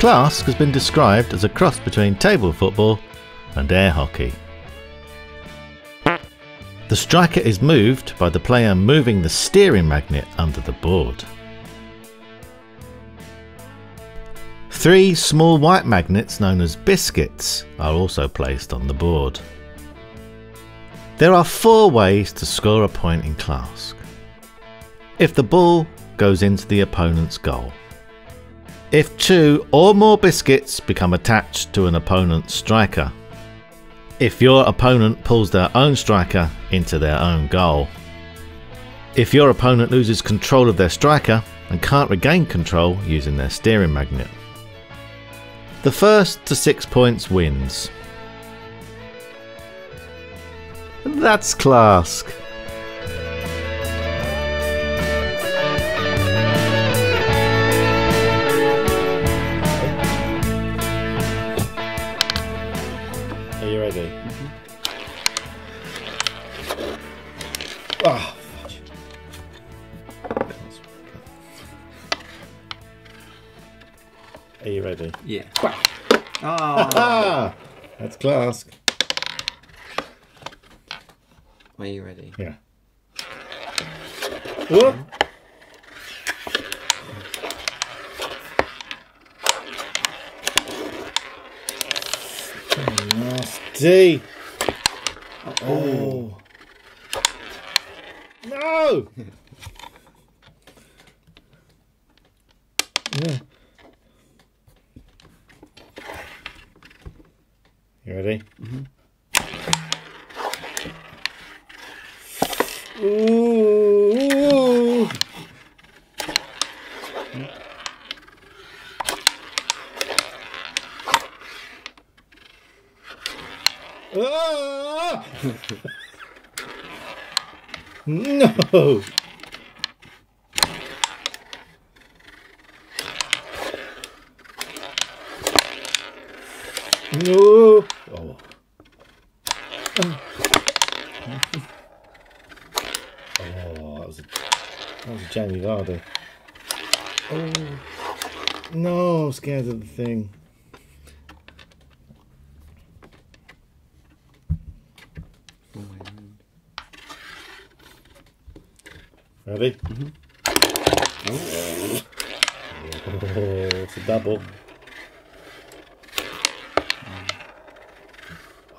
Klask has been described as a cross between table football and air hockey. The striker is moved by the player moving the steering magnet under the board. Three small white magnets known as biscuits are also placed on the board. There are four ways to score a point in Klask. If the ball goes into the opponent's goal. If two or more biscuits become attached to an opponent's striker. If your opponent pulls their own striker into their own goal. If your opponent loses control of their striker and can't regain control using their steering magnet. The first to six points wins. That's Klask. Oh, fudge. Are you ready? Yeah. Oh, Ah, that's Klask. Are you ready? Yeah. Whoop. Nasty. Oh. No. yeah. You ready? Mhm. Ooh. Ah! no. No. Oh. Oh, that was a, that was a Jamie Vardy. Oh, no, I'm scared of the thing. Ready? Oh. Oh, it's a double.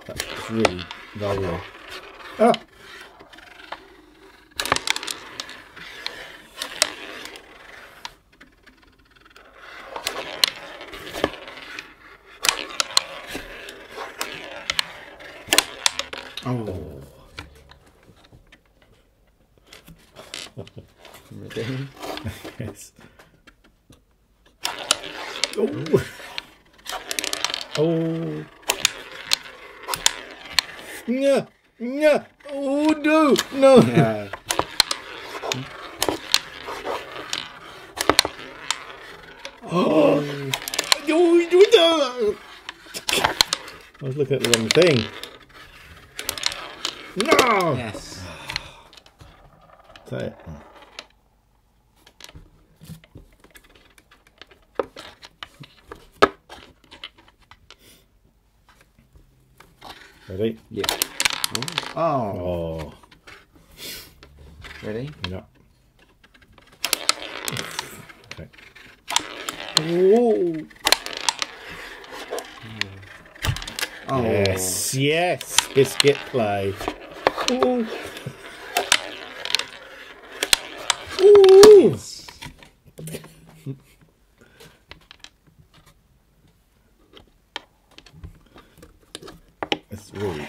That's really rolling. Ah! Oh. Ready? Yes. Oh. Oh. Yeah. Yeah. Oh no. No. Yeah. Oh. Oh, you no. I was looking at the wrong thing. No. Yes. It? Ready? Yeah. Oh. oh. Ready? yeah. Okay. Oh. Oh. Yes, yes. Biscuit play. Ooh. It's really.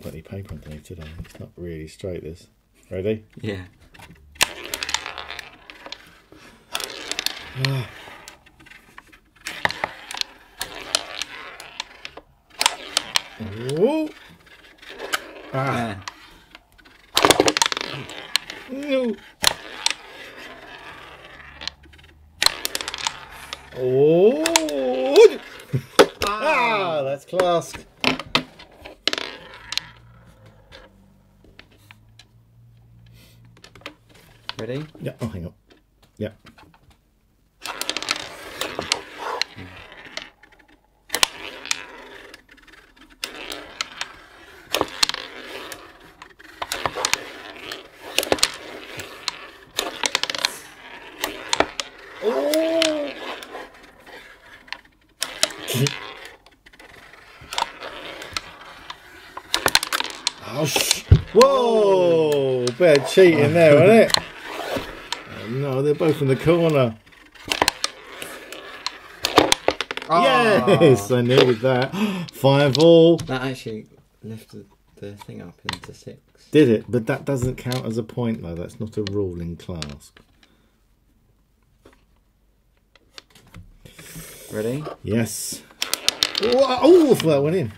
I didn't even put any paper underneath today. It's not really straight. This. Ready? Yeah. Ooh. Ah. Ah. No. Oh. ah, that's class. Ready? Yeah. Oh, hang on. Yeah. Oh! sh- whoa! Bad cheating there, wasn't it? Oh, they're both in the corner. Ah. Yes, I needed that. Five all. That actually lifted the thing up into six. Did it, but that doesn't count as a point though. That's not a rule in Klask. Ready? Yes. Oh, oh that went in.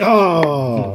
Oh,